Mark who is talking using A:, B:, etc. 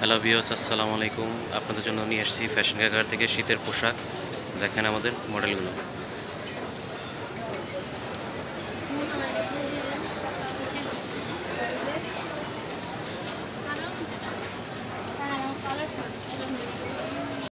A: Hello ভিওস আসসালামু আলাইকুম। আপনাদের জন্য নিয়ে এসেছি ফ্যাশন কাকার থেকে শীতের পোশাক। দেখেন আমাদের মডেলগুলো